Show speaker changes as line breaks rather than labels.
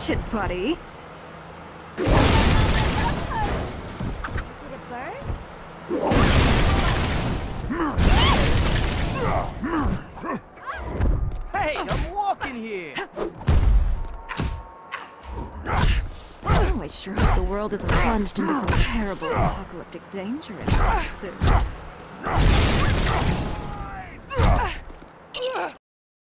Chit buddy.
It?
Hey, I'm walking here.
Oh, I sure hope the world isn't plunged into some terrible apocalyptic danger anytime soon.